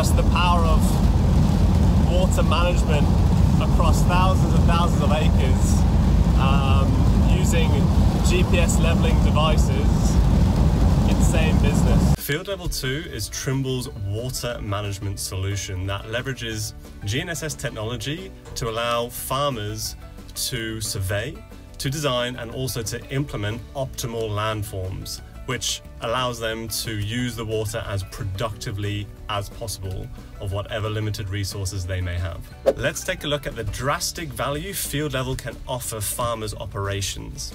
just the power of water management across thousands and thousands of acres um, using GPS leveling devices. Insane business. Field Level 2 is Trimble's water management solution that leverages GNSS technology to allow farmers to survey, to design, and also to implement optimal landforms which allows them to use the water as productively as possible of whatever limited resources they may have. Let's take a look at the drastic value field level can offer farmers' operations.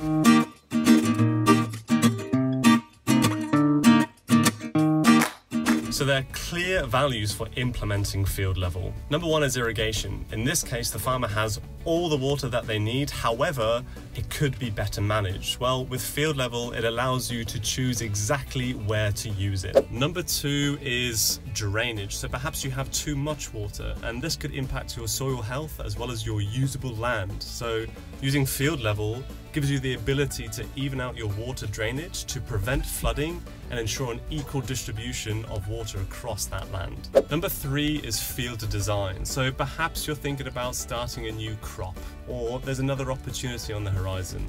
So there are clear values for implementing field level. Number one is irrigation. In this case, the farmer has all the water that they need. However, it could be better managed. Well, with field level, it allows you to choose exactly where to use it. Number two is drainage. So perhaps you have too much water and this could impact your soil health as well as your usable land. So using field level gives you the ability to even out your water drainage to prevent flooding and ensure an equal distribution of water across that land. Number three is field design. So perhaps you're thinking about starting a new crop or there's another opportunity on the horizon.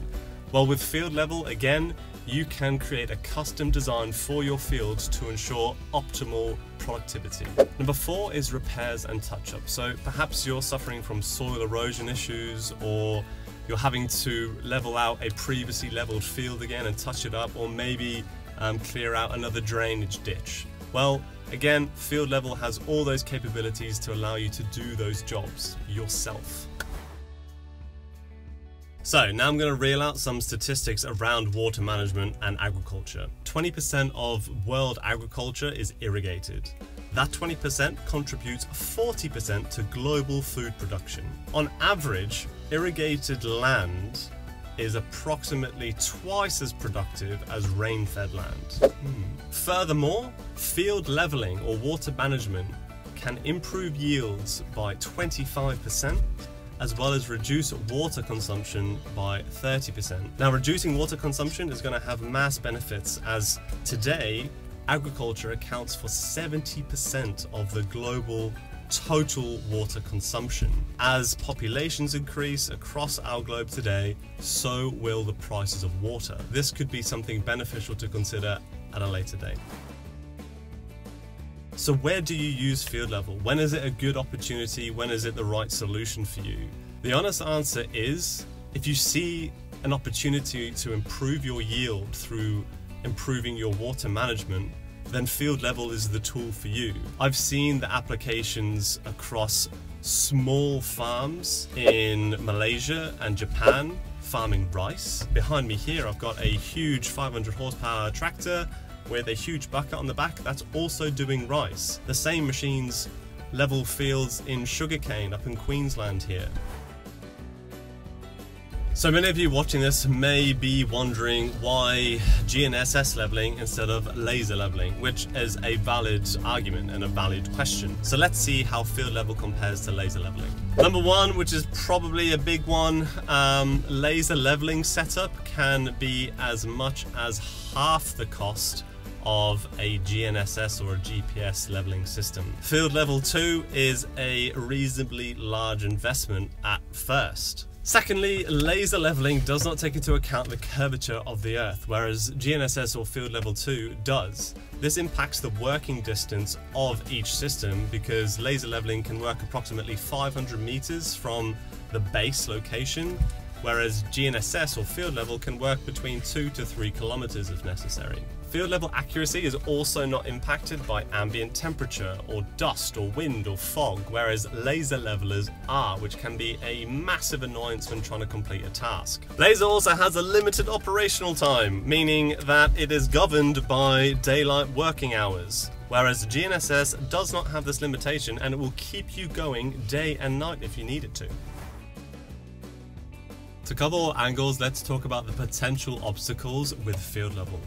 Well, with field level, again, you can create a custom design for your field to ensure optimal productivity. Number four is repairs and touch up. So perhaps you're suffering from soil erosion issues or you're having to level out a previously leveled field again and touch it up or maybe um, clear out another drainage ditch. Well, again, field level has all those capabilities to allow you to do those jobs yourself. So now I'm going to reel out some statistics around water management and agriculture. 20% of world agriculture is irrigated. That 20% contributes 40% to global food production. On average, irrigated land is approximately twice as productive as rain-fed land. Hmm. Furthermore, field leveling or water management can improve yields by 25% as well as reduce water consumption by 30%. Now, reducing water consumption is going to have mass benefits as today, agriculture accounts for 70% of the global total water consumption. As populations increase across our globe today, so will the prices of water. This could be something beneficial to consider at a later date. So where do you use field level? When is it a good opportunity? When is it the right solution for you? The honest answer is if you see an opportunity to improve your yield through improving your water management, then field level is the tool for you. I've seen the applications across small farms in Malaysia and Japan farming rice. Behind me here I've got a huge 500 horsepower tractor with a huge bucket on the back that's also doing rice. The same machines level fields in sugarcane up in Queensland here. So many of you watching this may be wondering why GNSS leveling instead of laser leveling, which is a valid argument and a valid question. So let's see how field level compares to laser leveling. Number one, which is probably a big one, um, laser leveling setup can be as much as half the cost of a GNSS or a GPS leveling system. Field level 2 is a reasonably large investment at first. Secondly, laser leveling does not take into account the curvature of the Earth, whereas GNSS or Field Level 2 does. This impacts the working distance of each system because laser leveling can work approximately 500 meters from the base location, whereas GNSS or field level can work between 2 to 3 kilometers if necessary. Field level accuracy is also not impacted by ambient temperature or dust or wind or fog, whereas laser levelers are, which can be a massive annoyance when trying to complete a task. Laser also has a limited operational time, meaning that it is governed by daylight working hours. Whereas GNSS does not have this limitation and it will keep you going day and night if you need it to. To cover all angles, let's talk about the potential obstacles with field level.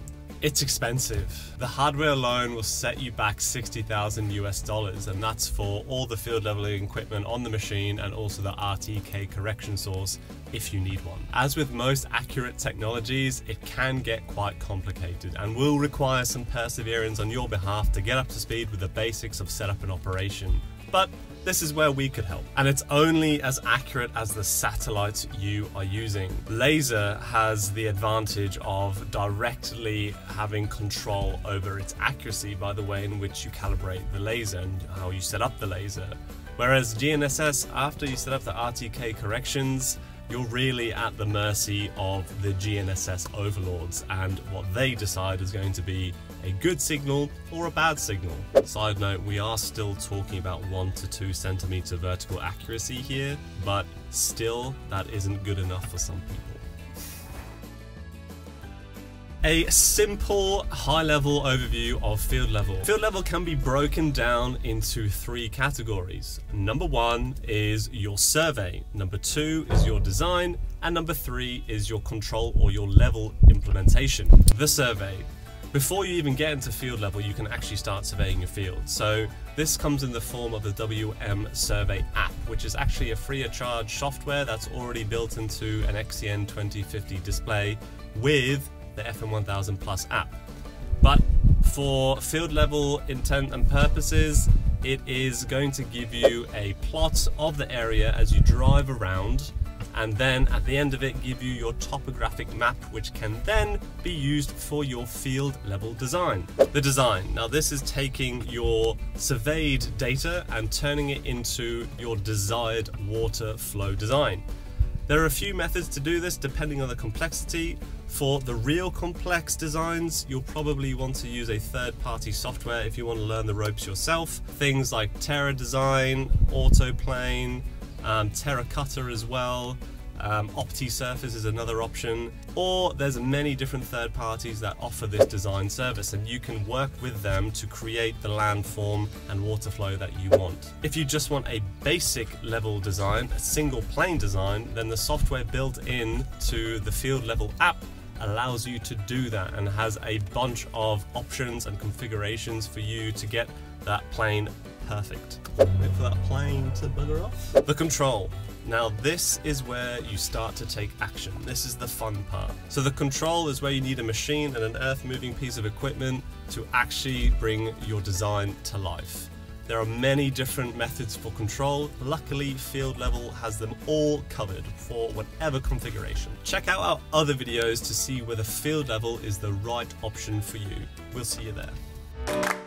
It's expensive. The hardware alone will set you back 60,000 US dollars, and that's for all the field leveling equipment on the machine and also the RTK correction source if you need one. As with most accurate technologies, it can get quite complicated and will require some perseverance on your behalf to get up to speed with the basics of setup and operation. But this is where we could help. And it's only as accurate as the satellites you are using. Laser has the advantage of directly having control over its accuracy by the way in which you calibrate the laser and how you set up the laser. Whereas GNSS, after you set up the RTK corrections, you're really at the mercy of the GNSS overlords and what they decide is going to be a good signal or a bad signal. Side note, we are still talking about 1 to 2 centimeter vertical accuracy here, but still that isn't good enough for some people. A simple high level overview of field level. Field level can be broken down into three categories. Number one is your survey, number two is your design, and number three is your control or your level implementation. The survey. Before you even get into field level, you can actually start surveying your field. So this comes in the form of the WM Survey app, which is actually a free of charge software that's already built into an XCN 2050 display with the FM1000 Plus app. But for field level intent and purposes, it is going to give you a plot of the area as you drive around and then at the end of it give you your topographic map which can then be used for your field level design. The design, now this is taking your surveyed data and turning it into your desired water flow design. There are a few methods to do this depending on the complexity. For the real complex designs, you'll probably want to use a third-party software if you want to learn the ropes yourself. Things like Terra Design, Autoplane, um, Terracotta as well. Um, OptiSurface is another option, or there's many different third parties that offer this design service and you can work with them to create the landform and water flow that you want. If you just want a basic level design, a single plane design, then the software built in to the field level app allows you to do that and has a bunch of options and configurations for you to get that plane perfect. Wait for that plane to bugger off. The control. Now this is where you start to take action. This is the fun part. So the control is where you need a machine and an earth moving piece of equipment to actually bring your design to life. There are many different methods for control. Luckily, Field Level has them all covered for whatever configuration. Check out our other videos to see whether Field Level is the right option for you. We'll see you there.